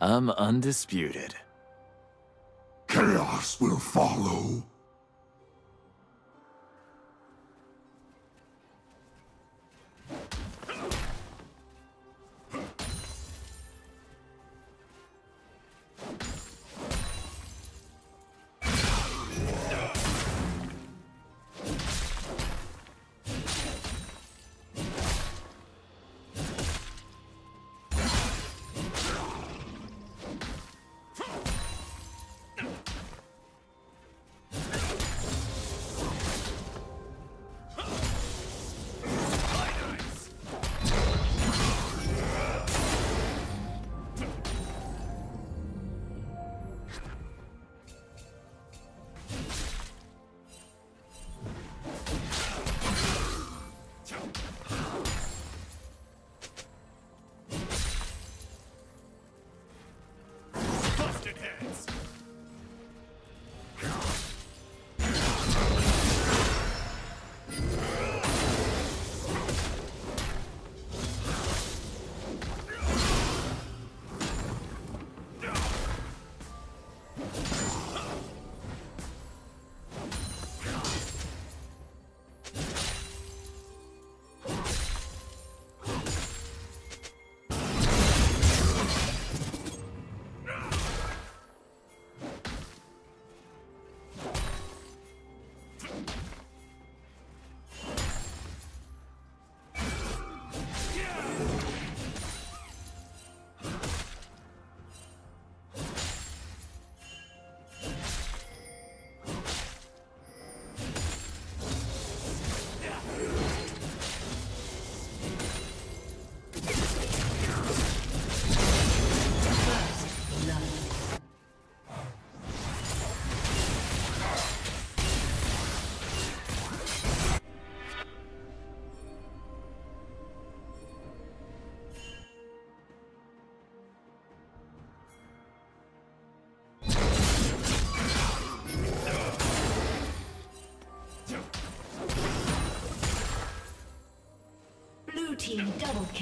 I'm undisputed. Chaos will follow.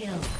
Kill.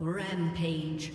Rampage.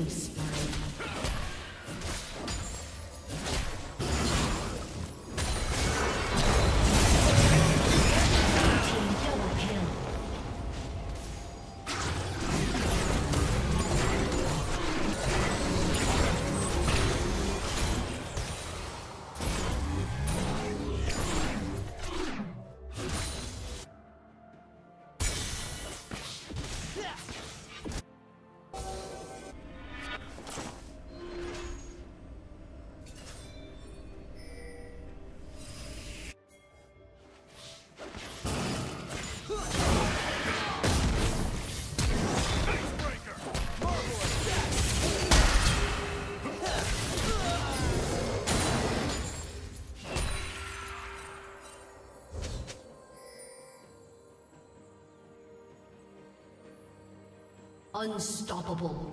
Killing Unstoppable.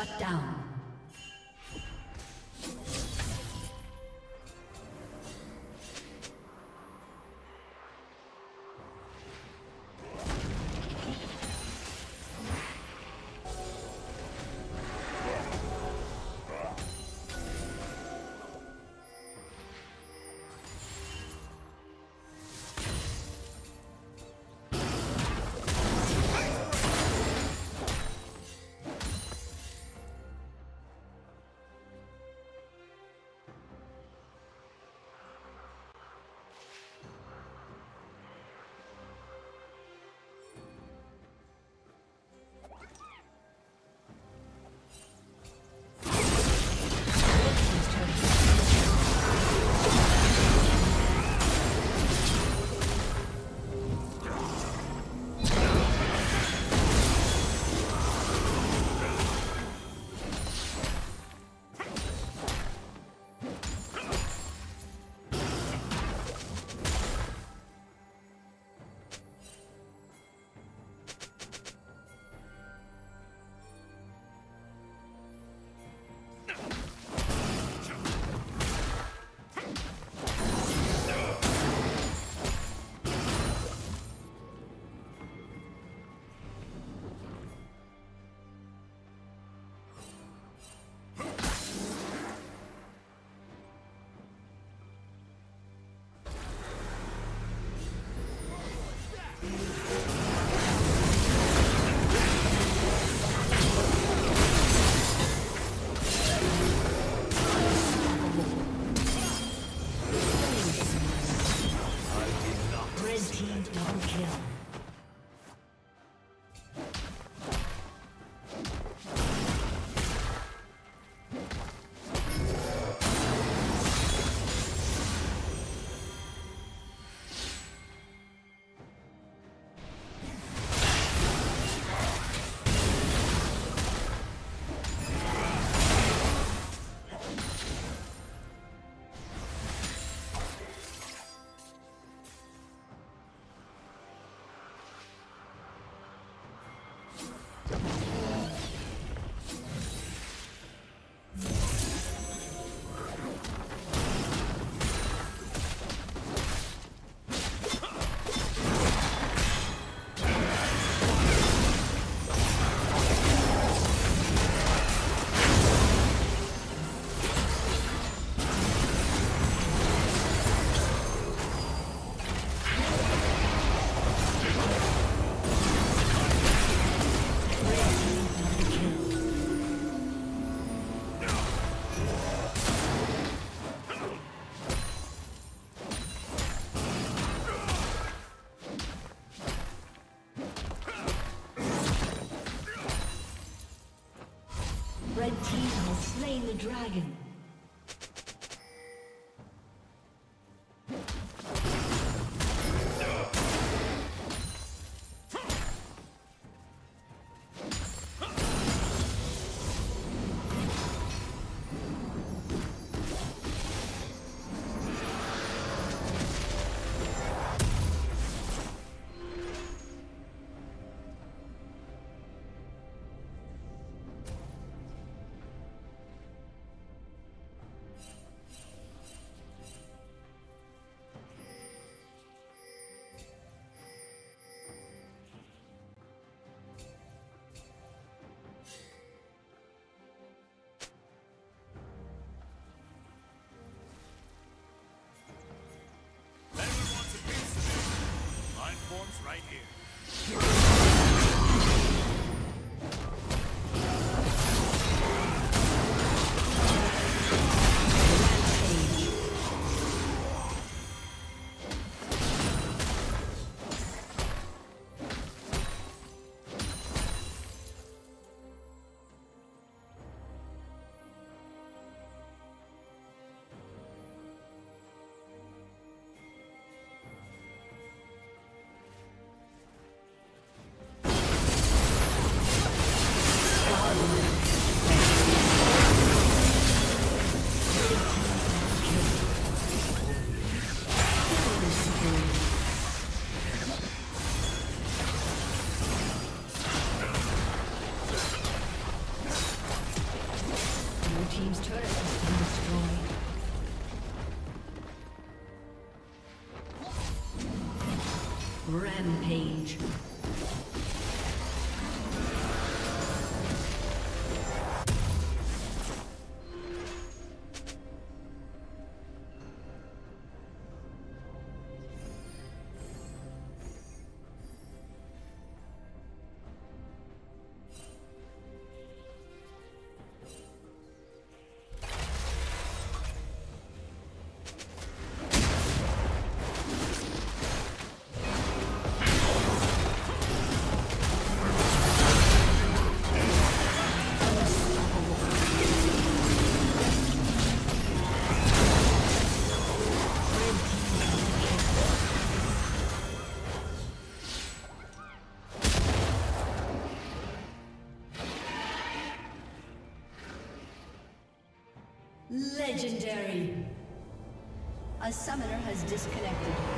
Shut down. The dragon. Rampage. Legendary. A summoner has disconnected.